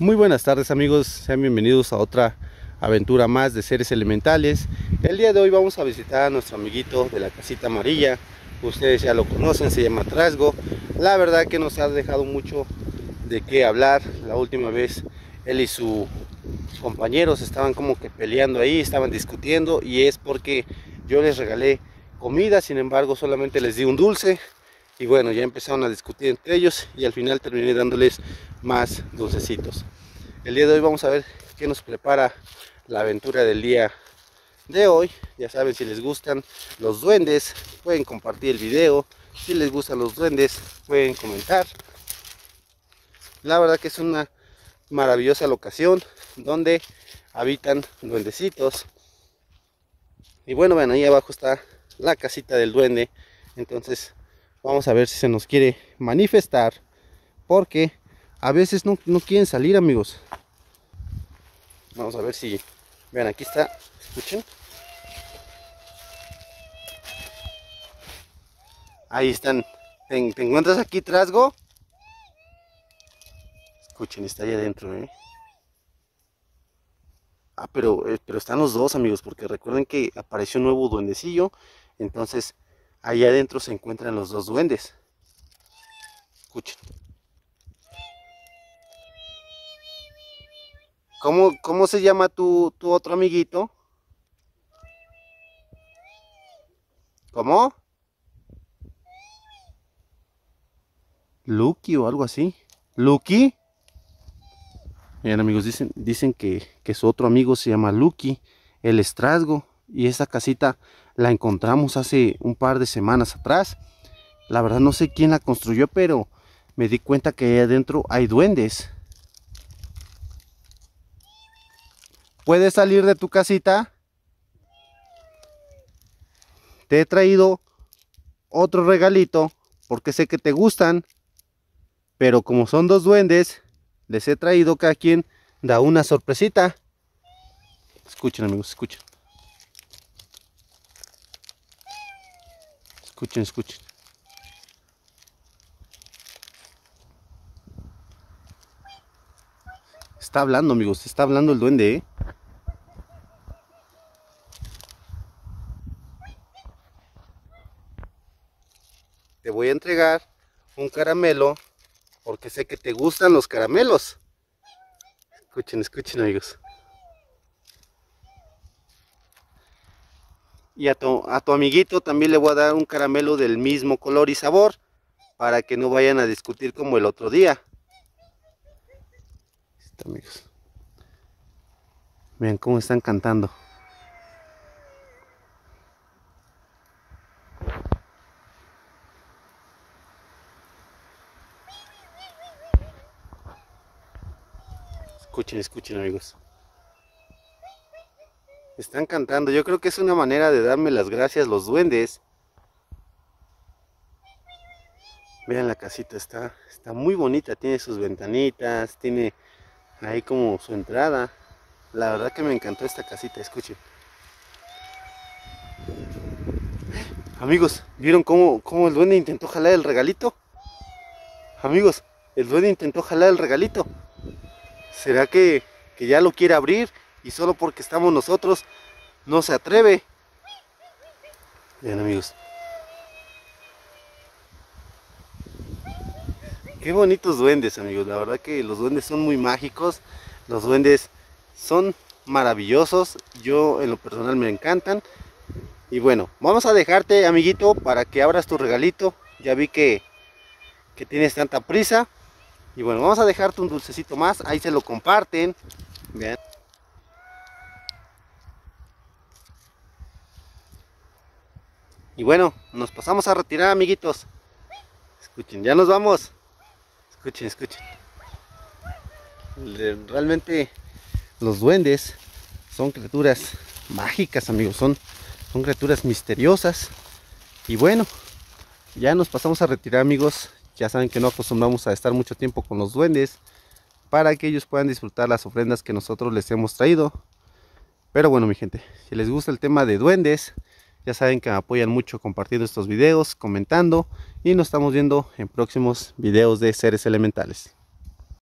Muy buenas tardes amigos, sean bienvenidos a otra aventura más de seres elementales. El día de hoy vamos a visitar a nuestro amiguito de la casita amarilla. Ustedes ya lo conocen, se llama Trasgo. La verdad que nos ha dejado mucho de qué hablar. La última vez él y sus compañeros estaban como que peleando ahí, estaban discutiendo y es porque yo les regalé comida, sin embargo solamente les di un dulce y bueno, ya empezaron a discutir entre ellos y al final terminé dándoles más dulcecitos. El día de hoy vamos a ver qué nos prepara la aventura del día de hoy. Ya saben, si les gustan los duendes, pueden compartir el video. Si les gustan los duendes, pueden comentar. La verdad que es una maravillosa locación donde habitan duendecitos. Y bueno, ven, ahí abajo está la casita del duende. Entonces Vamos a ver si se nos quiere manifestar. Porque a veces no, quieren salir, amigos. Vamos a ver si... Vean, aquí está. Escuchen. Ahí están. ¿Te, encuentras aquí, Trasgo? Escuchen, está ahí adentro, ¿eh? Ah, pero, eh, pero están los dos, amigos, porque recuerden que apareció un nuevo duendecillo. Entonces, Ahí adentro se encuentran los dos duendes. Escuchen. ¿Cómo, cómo se llama tu, tu otro amiguito? ¿Cómo? Lucky o algo así. ¿Lucky? Miren amigos, dicen, dicen que, que su otro amigo se llama Lucky, el estrasgo. Y esa casita la encontramos hace un par de semanas atrás. La verdad no sé quién la construyó, pero me di cuenta que ahí adentro hay duendes. ¿Puedes salir de tu casita? Te he traído otro regalito porque sé que te gustan. Pero como son dos duendes, les he traído cada quien da una sorpresita. Escuchen amigos, escuchen. Escuchen, escuchen. Está hablando, amigos. Está hablando el duende, ¿eh? Te voy a entregar un caramelo porque sé que te gustan los caramelos. Escuchen, escuchen, amigos. Y a tu, amiguito también le voy a dar un caramelo del mismo color y sabor para que no vayan a discutir como el otro día. amigos. Vean cómo están cantando. Escuchen, escuchen amigos. Están cantando. Yo creo que es una manera de darme las gracias los duendes. Vean la casita, está, está muy bonita. Tiene sus ventanitas, tiene ahí como su entrada. La verdad que me encantó esta casita, escuchen. Amigos, ¿vieron cómo, cómo el duende intentó jalar el regalito? Amigos, el duende intentó jalar el regalito. ¿Será que, que ya lo quiere abrir? Y solo porque estamos nosotros no se atreve. Bien amigos. Qué bonitos duendes amigos, la verdad que los duendes son muy mágicos, los duendes son maravillosos, yo en lo personal me encantan. Y bueno, vamos a dejarte amiguito para que abras tu regalito, ya vi que, que tienes tanta prisa. Y bueno, vamos a dejarte un dulcecito más, ahí se lo comparten. Vean. Y bueno, nos pasamos a retirar, amiguitos. Escuchen, ya nos vamos. Escuchen, escuchen. Realmente los duendes son criaturas mágicas, amigos. Son, son criaturas misteriosas. Y bueno, ya nos pasamos a retirar, amigos. Ya saben que no acostumbramos a estar mucho tiempo con los duendes para que ellos puedan disfrutar las ofrendas que nosotros les hemos traído. Pero bueno, mi gente, si les gusta el tema de duendes, ya saben que me apoyan mucho compartiendo estos videos, comentando y nos estamos viendo en próximos videos de seres elementales.